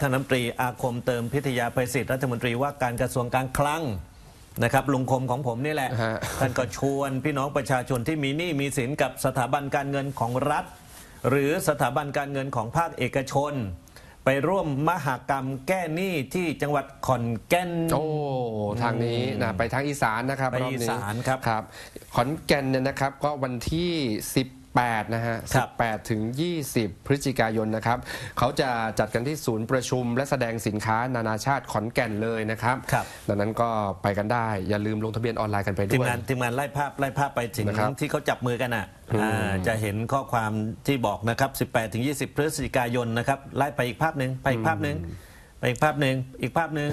ท่านรัฐมนตรีอาคมเติมพิทยาภัยศิษย์รัฐมนตรีว่าการกระทรวงการคลังนะครับลุงคมของผมนี่แหละ ฮะ ท่านก็ชวนพี่น้องประชาชนที่มีหนี้มีสินกับสถาบันการเงินของรัฐ หรือสถาบันการเงินของภาคเอกชน ไปร่วมมหากรรมแก้หนี้ที่จังหวัดขอนแก่น โอ้ทางนี้นะไปทางอีสานนะครับไปรอบอีนี้สานครับ ครับ ขอนแก่นเนี่ยนะครับ ก็วันที่ 18 นะฮะครับ18 ถึง 20 พฤศจิกายนนะครับ เขาจะจัดกันที่ศูนย์ประชุมและแสดงสินค้านานาชาติขอนแก่นเลยนะครับครับดังนั้นก็ไปกันได้ อย่าลืมลงทะเบียนออนไลน์กันไปทีมด้วยงานทีมงานไล่ภาพไล่ภาพไปถึงนะครับที่เขาจับมือกันอะอ่าจะเห็นข้อความที่บอกนะครับ 18 ถึง 20 พฤศจิกายนนะครับ ไล่ไปอีกภาพหนึ่งไปอีกภาพหนึ่ง ไปอีกภาพหนึ่งอีกภาพหนึ่ง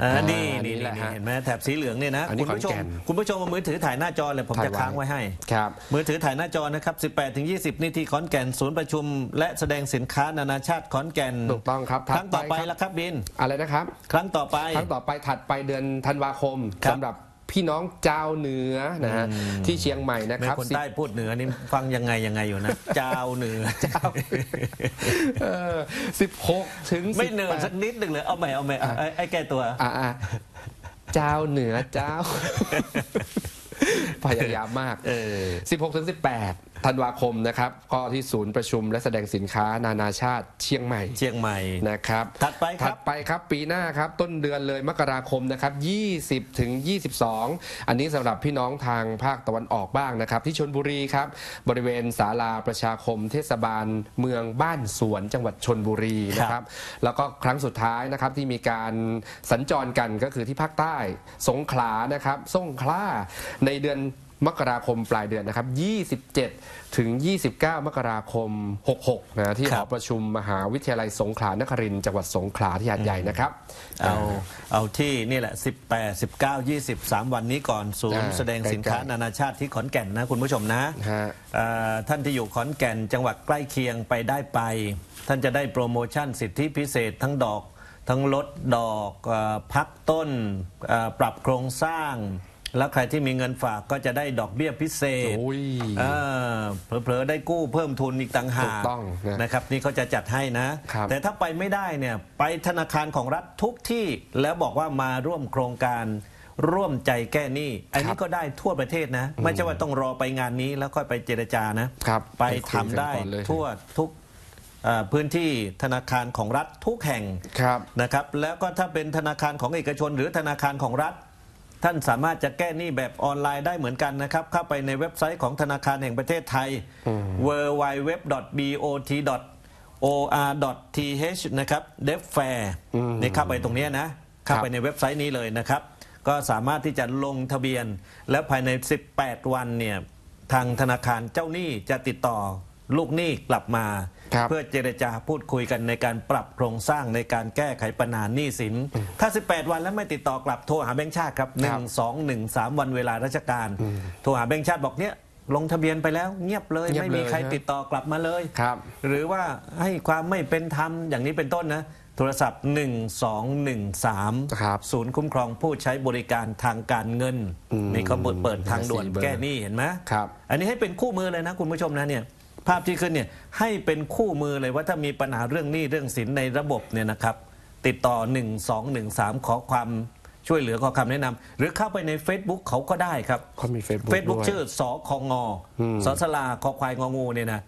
อ่าอ่านี่นี่นี่แหละนี่ฮะเห็นไหมแถบสีเหลืองเนี่ยนะอันนี้คุณผู้ชขอนมแก่น คุณผู้ชมเอามือถือถ่ายหน้าจอเลยผมถ่ายจะไว้ค้างไว้ให้ ครับ มือถือถ่ายหน้าจอนะครับ 18ถึง20 นี่ที่ขอนแก่นศูนย์ประชุม และแสดงสินค้านานาชาติขอนแก่นถูกต้องครับครั้งต่อไปถัดครับละครับบิน อะไรนะครับ ครั้งต่อไป ครั้งต่อไปถัดไปเดือนธันวาคมครับ สำหรับ พี่น้องเจ้าเหนือนะฮะที่เชียงใหม่นะแม่ครับคนใต้พูดเหนือนี่ฟังยังไงยังไงอยู่นะเจ้าเหนือสิบหกถึงไม่เหนือ18สักนิดหนึ่งเลยเอาใหม่เอาใหม่เอาไอ้ไอ้แก้ตัวอะอะเจ้าเหนือเจ้าพยายามมากเออ16ถึง18ธันวาคมนะครับก็ที่ศูนย์ประชุมและแสดงสินค้านานาชาติเชียงใหม่เชียงใหม่นะครับถัดไปครับถัดไปครับปีหน้าครับต้นเดือนเลยมกราคมนะครับ20ถึง22 อันนี้สำหรับพี่น้องทางภาคตะวันออกบ้างนะครับ ที่ชนบุรีครับ บริเวณศาลาประชาคม เทศบาลเมืองบ้านสวนจังหวัดชนบุรีนะครับ แล้วก็ครั้งสุดท้ายนะครับที่มีการสัญจรกันก็คือที่ภาคใต้สงขลานะครับสงขลาในเดือน มกราคมปลายเดือนนะครับ 27 ถึง 29 มกราคม 66 นะที่คหรัอบประชุมมหาวิทยาลัยสงขลานครินทร์จังหวัดสงขลาที่หาดใหญ่นะครับ เอาเอาที่นี่แหละ 18 19 20 3 วันนี้ก่อนศูนย์อ่าแสดงสินค้าใกล้ๆนานาชาติที่ขอนแก่นนะคุณผู้ชมนะฮะเอ่อท่านที่อยู่ขอนแก่นจังหวัดใกล้เคียงไปได้ไป ท่านจะได้โปรโมชั่นสิทธิพิเศษทั้งดอก ทั้งลดดอกเออพักต้นเอ่อปรับโครงสร้าง แล้วใครที่มีเงินฝากก็จะได้ดอกเบี้ยพิเศษโอ้ยเออเผลอๆได้กู้เพิ่มทุนอีกต่างหากถูกต้องนะนะครับ นี่เขาจะจัดให้นะ ครับ แต่ถ้าไปไม่ได้เนี่ยไปธนาคารของรัฐทุกที่แล้วบอกว่ามาร่วมโครงการร่วมใจแก้หนี้ อันนี้ก็ได้ทั่วประเทศนะ ไม่ใช่ว่าต้องรอไปงานนี้แล้วค่อยไปเจรจานะครับไปไปคุยทำกันได้ก่อนเลย ทั่วทุกเอ่อพื้นที่ธนาคารของรัฐทุกแห่ง ครับ นะครับแล้วก็ถ้าเป็นธนาคารของเอกชนหรือธนาคารของรัฐ ท่านสามารถจะแก้หนี้แบบออนไลน์ได้เหมือนกันนะครับ เข้าไปในเว็บไซต์ของธนาคารแห่งประเทศไทย www.bot.or.th นะครับ d e f a i r นี่เข้าไปตรงเนี้ยนะ เข้าไปในเว็บไซต์นี้เลยนะครับ ก็สามารถที่จะลงทะเบียน และภายใน 18 วันเนี่ยทางธนาคารเจ้าหนี้จะติดต่อ ลูกหนี้กลับมาครับเพื่อเจรจาพูดคุยกันในการปรับโครงสร้างในการแก้ไขปัญหาหนี้สิน ถ้า 18 วันแล้วไม่ติดต่อกลับโทรหาแบงค์ชาติครับครับ1 2 1 3 วันเวลาราชการ โทรหาแบงค์ชาติบอกเนี้ยลงทะเบียนไปแล้วเงียบเลยเงียบไม่มีเลยใครฮะติดต่อกลับมาเลยครับ หรือว่าให้ความไม่เป็นธรรมอย่างนี้เป็นต้นนะโทรศัพท์ 1213ครับศูนย์คุ้มครองผู้ใช้บริการทางการเงินอืมนี่เขาเปิดทางด่วนสี่เบอร์แก้หนี้เห็นไหมครับอันนี้ให้เป็นคู่มือเลยนะคุณผู้ชมนะเนี่ย ภาพที่ขึ้นเนี่ยให้เป็นคู่มือเลยว่าถ้ามีปัญหาเรื่องหนี้เรื่องสินในระบบเนี่ยนะครับ ติดต่อ 1213 ขอความช่วยเหลือขอคำแนะนำหรือเข้าไปใน Facebook เขาก็ได้ครับเขามี Facebook เฟซบุ๊กด้วยชื่อสคงสสลาคอควายงองูเนี่ยนะ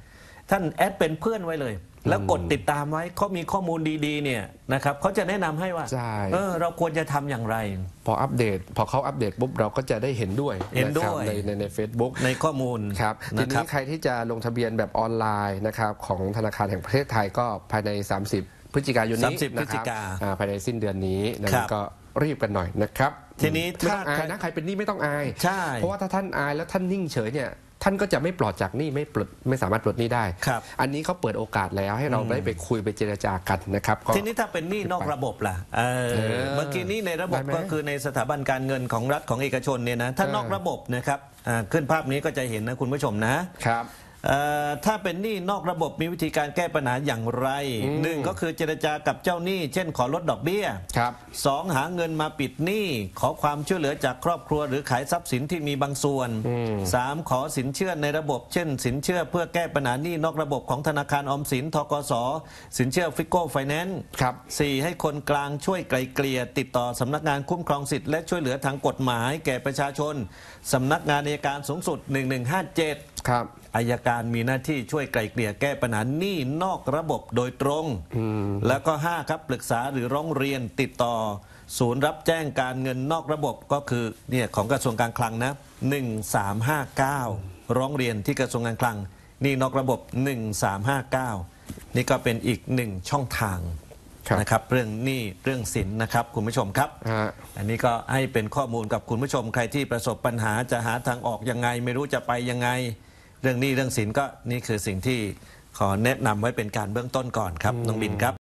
ท่านแอดเป็นเพื่อนไว้เลย แล้วกดติดตามไว้เขามีข้อมูลดีๆเนี่ยนะครับเขาจะแนะนำให้ว่าใช่ เออเราควรจะทำอย่างไร พออัปเดต พอเขาอัปเดตปุ๊บเราก็จะได้เห็นด้วยเห็นด้วยะครับในในในเฟซบุ๊กในข้อมูลครับทีนะคนี้รับ ใครที่จะลงทะเบียนแบบออนไลน์นะครับของธนาคารแห่งประเทศไทยก็ภายใน 30 พฤศจิกายนนี้30นะครัพฤศจิกาอ่าภายในสิ้นเดือนนี้ดังนั้นครับก็รีบกันหน่อยนะครับทีนี้ไม่ต้องถ้าอายนะใครเป็นหนี้ไม่ต้องอาย ใช่ เพราะว่าถ้าท่านอายแล้วท่านนิ่งเฉยเนี่ย ท่านก็จะไม่ปลอดจากหนี้ไม่ปลดไม่สามารถปลดหนี้ได้ ครับอันนี้เขาเปิดโอกาสแล้วให้เราได้ไปคุยไปเจรจากันนะครับก็ ทีนี้ถ้าเป็นหนี้นอกระบบล่ะเออเออเมื่อกี้หนี้ในระบบได้ไหมก็คือในสถาบันการเงินของรัฐของเอกชนเนี่ยนะถ้าเออ นอกระบบนะครับอ่าขึ้นภาพนี้ก็จะเห็นนะคุณผู้ชมนะ ครับเอ่อ ถ้าเป็นหนี้นอกระบบมีวิธีการแก้ปัญหาอย่างไรหนึ่งก็คือเจรจากับเจ้าหนี้ เช่นขอลดดอกเบี้ยครับสองหาเงินมาปิดหนี้ ขอความช่วยเหลือจากครอบครัว หรือขายทรัพย์สินที่มีบางส่วนสามขอสินเชื่อในระบบ เช่น สินเชื่อเพื่อแก้ปัญหาหนี้นอกระบบของธนาคารออมสินทกสสินเชื่อฟิโก้ไฟแนนซ์ครับสี่ให้คนกลางช่วยไกลเกลี่ยติดต่อสำนักงานคุ้มครองสิทธิ์และช่วยเหลือทางกฎหมาย แก่ประชาชนสำนักงานอัยการสูงสุด 1157 ครับอายการมีหน้าที่ช่วยไกลเกลี่ยแก้ปัญหาหนี้นอกระบบโดยตรง แล้วก็ 5 ครับปรึกษาหรือร้องเรียนติดต่อ ศูนย์รับแจ้งการเงินนอกระบบก็คือเนี่ยของกระทรวงการคลังนะ1359 ร้องเรียนที่กระทรวงการคลังหนี่นอกระบบ 1359 นี่ก็เป็นอีกหนึ่งช่องทางครับนะครับเรื่องหนี้เรื่องสินนะครับคุณผู้ชมครับฮะอันนี้ก็ให้เป็นข้อมูลกับคุณผู้ชมใครที่ประสบปัญหาจะหาทางออกยังไง ไม่รู้จะไปยังไง เรื่องหนี้เรื่องสินก็นี่คือสิ่งที่ขอแนะนำไว้เป็นการเบื้องต้นก่อนครับน้องบินครับ